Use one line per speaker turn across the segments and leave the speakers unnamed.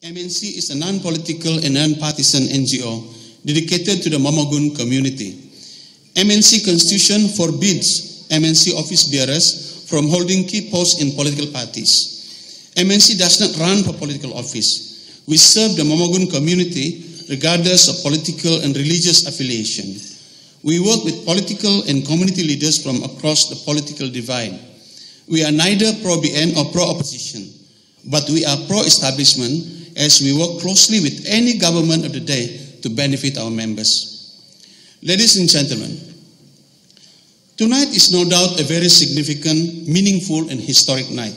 MNC is a non-political and non-partisan NGO dedicated to the Momogun community. MNC constitution forbids MNC office bearers from holding key posts in political parties. MNC does not run for political office. We serve the Momogun community regardless of political and religious affiliation. We work with political and community leaders from across the political divide. We are neither pro-BN or pro-opposition, but we are pro-establishment as we work closely with any government of the day to benefit our members. Ladies and gentlemen, tonight is no doubt a very significant, meaningful, and historic night.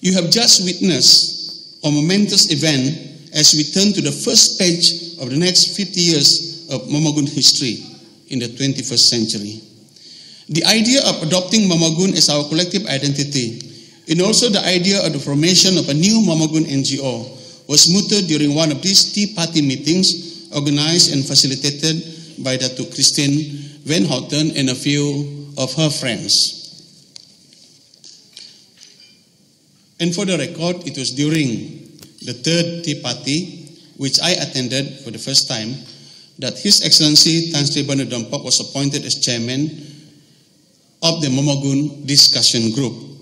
You have just witnessed a momentous event as we turn to the first page of the next 50 years of Momogun history in the 21st century. The idea of adopting Momogun as our collective identity and also the idea of the formation of a new Momogun NGO was mooted during one of these Tea Party meetings organized and facilitated by Dr. Christine Van Houten and a few of her friends. And for the record, it was during the third Tea Party, which I attended for the first time, that His Excellency Tan Sri Bernard Dompok was appointed as chairman of the Momogun discussion group.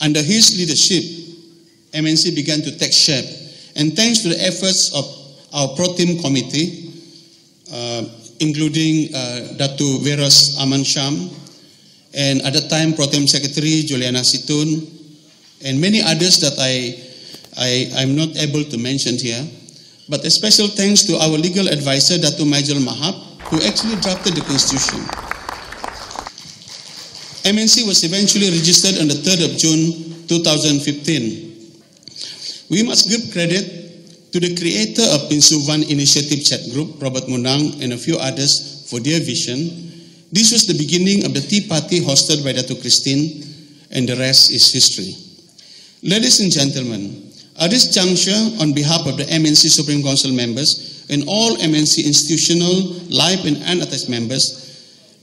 Under his leadership, MNC began to take shape. And thanks to the efforts of our pro tem committee, uh, including uh, Datu Veras Aman Sham, and at the time Pro Tem Secretary Juliana Situn, and many others that I, I, I'm not able to mention here. But a special thanks to our legal advisor, Datu Majel Mahab, who actually drafted the constitution. MNC was eventually registered on the 3rd of June 2015. We must give credit to the creator of Pinsuvan Initiative Chat Group, Robert Munang, and a few others for their vision. This was the beginning of the Tea Party hosted by Datu Christine, and the rest is history. Ladies and gentlemen, at this juncture, on behalf of the MNC Supreme Council members and all MNC institutional, live, and unattached members,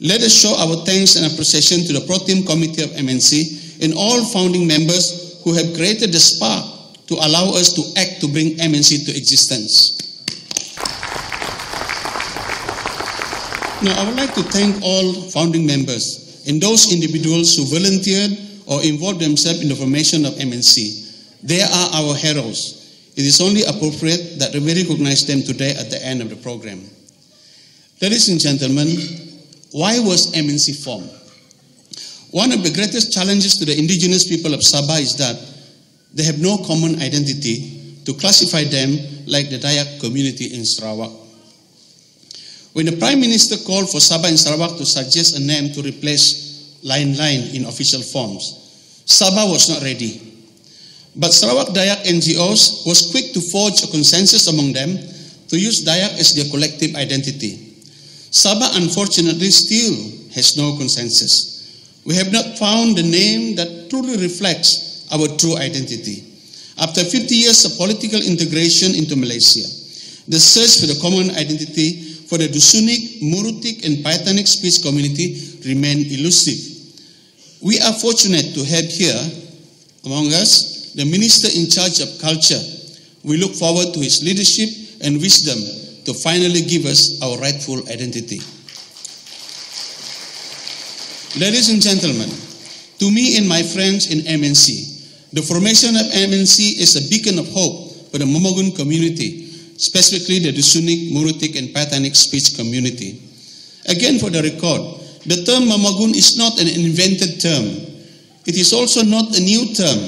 let us show our thanks and appreciation to the Pro Tem Committee of MNC and all founding members who have created the spark to allow us to act to bring MNC to existence. Now, I would like to thank all founding members and those individuals who volunteered or involved themselves in the formation of MNC. They are our heroes. It is only appropriate that we recognize them today at the end of the program. Ladies and gentlemen, why was MNC formed? One of the greatest challenges to the indigenous people of Sabah is that they have no common identity to classify them like the Dayak community in Sarawak. When the Prime Minister called for Sabah and Sarawak to suggest a name to replace Lain-lain in official forms, Sabah was not ready. But Sarawak Dayak NGOs was quick to forge a consensus among them to use Dayak as their collective identity. Sabah, unfortunately, still has no consensus. We have not found the name that truly reflects our true identity. After 50 years of political integration into Malaysia, the search for the common identity for the Dusunik, Murutik, and Paitanik speech community remain elusive. We are fortunate to have here among us the Minister in charge of culture. We look forward to his leadership and wisdom to finally give us our rightful identity. Ladies and gentlemen, to me and my friends in MNC, the formation of MNC is a beacon of hope for the Momogun community, specifically the Dusunik, Murutik, and Paitanik speech community. Again, for the record, the term Momogun is not an invented term. It is also not a new term.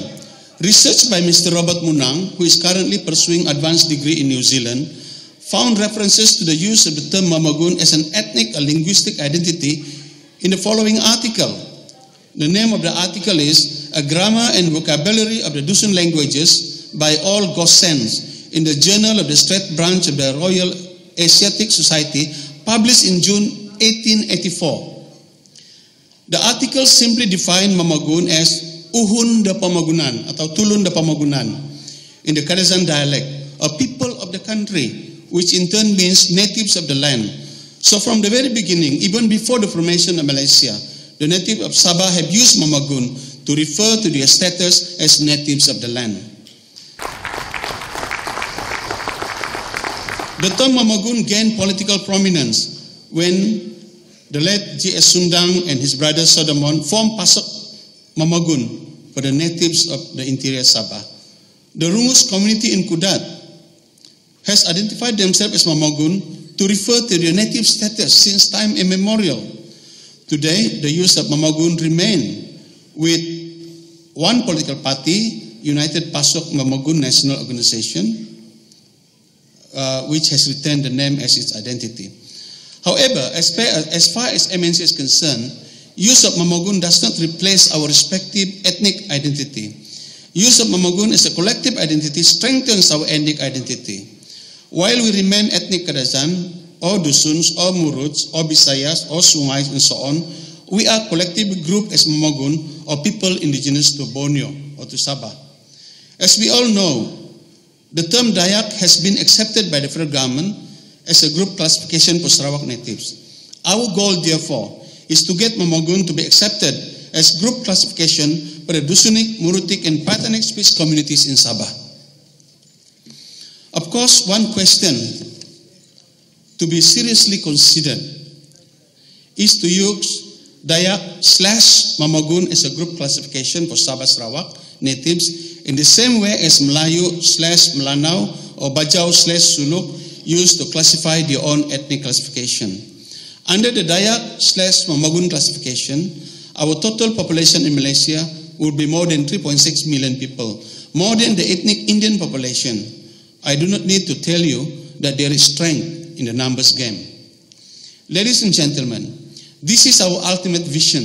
Research by Mr. Robert Munang, who is currently pursuing advanced degree in New Zealand, found references to the use of the term Momogun as an ethnic or linguistic identity in the following article. The name of the article is A Grammar and Vocabulary of the Dusun Languages by All Gossens in the Journal of the Strait Branch of the Royal Asiatic Society, published in June 1884. The article simply defined Momogun as Uhun da Pamagunan atau Tulun da Pamagunan in the Kadazan dialect, a people of the country which in turn means natives of the land. So from the very beginning, even before the formation of Malaysia, the natives of Sabah have used Momogun to refer to their status as natives of the land. The term Momogun gained political prominence when the late G.S. Sundang and his brother Sodomon formed Pasok Momogun for the natives of the interior Sabah. The Rungus community in Kudat has identified themselves as Momogun to refer to their native status since time immemorial. Today, the use of Momogun remain with one political party, United Pasok Momogun National Organization, uh, which has retained the name as its identity. However, as far as, as far as MNC is concerned, use of Momogun does not replace our respective ethnic identity. Use of Momogun as a collective identity strengthens our ethnic identity. While we remain ethnic Kadazan, or Dusuns, or Muruts, or Bisayas, or Sungais, and so on, we are collectively grouped as Momogun, or people indigenous to Borneo or to Sabah. As we all know, the term Dayak has been accepted by the federal government as a group classification for Sarawak natives. Our goal, therefore, is to get Momogun to be accepted as group classification for the Dusunik, Murutik, and Paitanik speech communities in Sabah. Of course, one question to be seriously considered is to use Dayak slash Momogun as a group classification for Sabah Sarawak natives in the same way as Melayu slash Melanau or Bajau slash Suluk used to classify their own ethnic classification. Under the Dayak slash Momogun classification, our total population in Malaysia would be more than 3.6 million people, more than the ethnic Indian population. I do not need to tell you that there is strength in the numbers game. Ladies and gentlemen, this is our ultimate vision.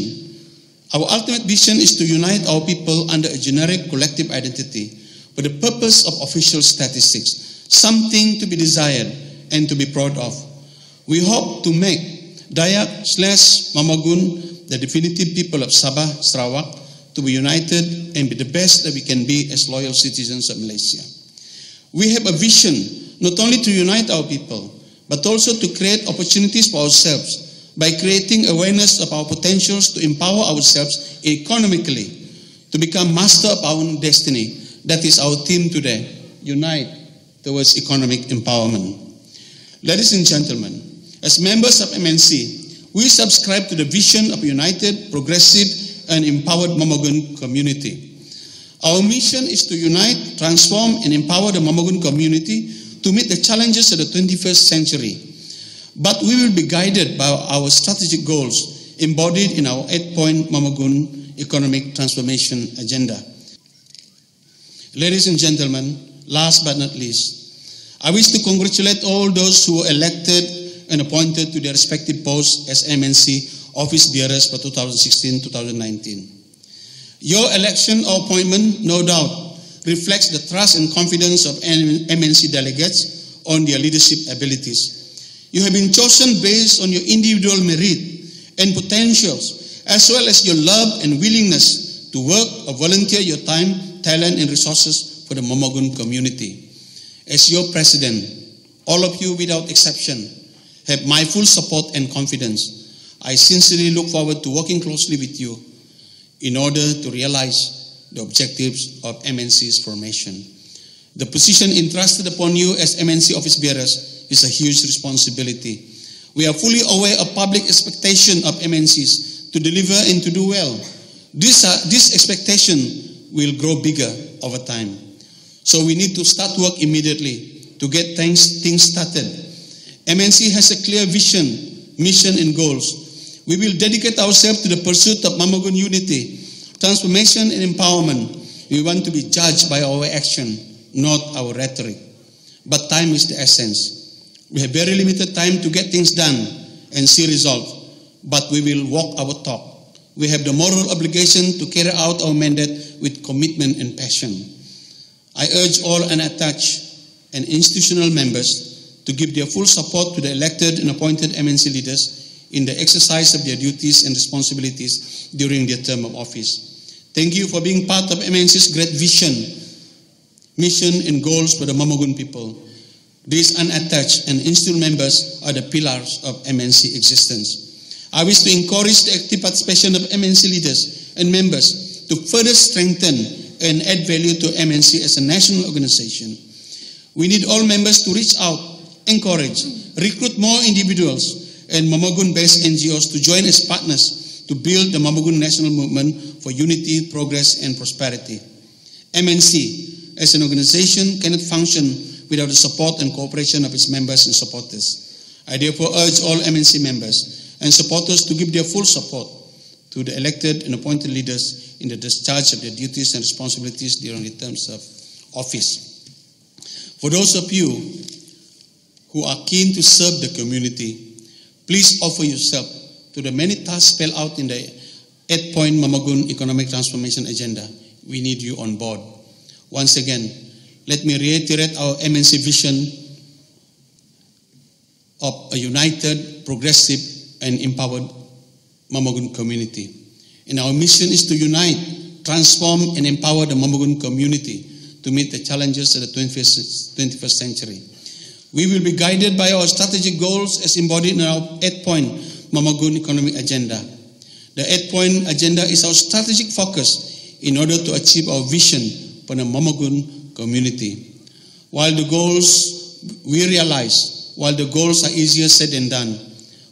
Our ultimate vision is to unite our people under a generic collective identity for the purpose of official statistics something to be desired and to be proud of. We hope to make Dayak slash Momogun the definitive people of Sabah, Sarawak, to be united and be the best that we can be as loyal citizens of Malaysia. We have a vision not only to unite our people, but also to create opportunities for ourselves by creating awareness of our potentials to empower ourselves economically, to become master of our own destiny. That is our theme today. Unite towards economic empowerment. Ladies and gentlemen, as members of MNC, we subscribe to the vision of a united, progressive, and empowered Momogun community. Our mission is to unite, transform, and empower the Momogun community to meet the challenges of the 21st century. But we will be guided by our strategic goals embodied in our eight-point Momogun economic transformation agenda. Ladies and gentlemen, last but not least, I wish to congratulate all those who were elected and appointed to their respective posts as MNC office bearers for 2016-2019. Your election or appointment, no doubt, reflects the trust and confidence of MNC delegates on their leadership abilities. You have been chosen based on your individual merit and potentials, as well as your love and willingness to work or volunteer your time, talent, and resources for the Momogun community. As your president, all of you without exception have my full support and confidence. I sincerely look forward to working closely with you in order to realize the objectives of MNC's formation. The position entrusted upon you as MNC office bearers is a huge responsibility. We are fully aware of public expectation of MNCs to deliver and to do well. This, uh, this expectation will grow bigger over time. So we need to start work immediately to get things, things started. MNC has a clear vision, mission, and goals. We will dedicate ourselves to the pursuit of Momogun unity, transformation, and empowerment. We want to be judged by our action, not our rhetoric. But time is the essence. We have very limited time to get things done and see results, but we will walk our talk. We have the moral obligation to carry out our mandate with commitment and passion. I urge all unattached and institutional members to give their full support to the elected and appointed MNC leaders in the exercise of their duties and responsibilities during their term of office. Thank you for being part of MNC's great vision, mission, and goals for the Momogun people. These unattached and institutional members are the pillars of MNC existence. I wish to encourage the active participation of MNC leaders and members to further strengthen and add value to MNC as a national organization. We need all members to reach out encourage, recruit more individuals and Momogun-based NGOs to join as partners to build the Momogun national movement for unity, progress, and prosperity. MNC, as an organization, cannot function without the support and cooperation of its members and supporters. I therefore urge all MNC members and supporters to give their full support to the elected and appointed leaders in the discharge of their duties and responsibilities during the terms of office. For those of you who are keen to serve the community, please offer yourself to the many tasks spelled out in the eight-point Momogun Economic Transformation Agenda. We need you on board. Once again, let me reiterate our MNC vision of a united, progressive, and empowered Momogun community. And our mission is to unite, transform, and empower the Momogun community to meet the challenges of the 21st, 21st century. We will be guided by our strategic goals as embodied in our eight-point Momogun economic agenda. The eight-point agenda is our strategic focus in order to achieve our vision for the Momogun community. While the goals we realize, while the goals are easier said than done,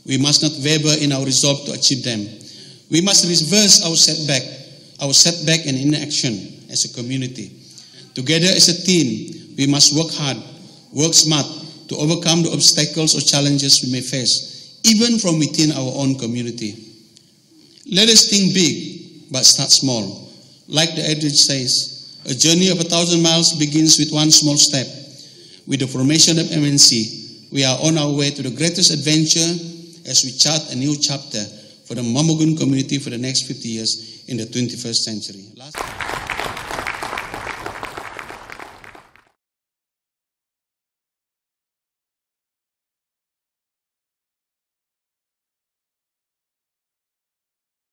we must not waver in our resolve to achieve them. We must reverse our setback, our setback and inaction as a community. Together as a team, we must work hard, work smart to overcome the obstacles or challenges we may face, even from within our own community. Let us think big, but start small. Like the adage says, a journey of a thousand miles begins with one small step. With the formation of MNC, we are on our way to the greatest adventure as we chart a new chapter for the Momogun community for the next 50 years in the 21st century. Last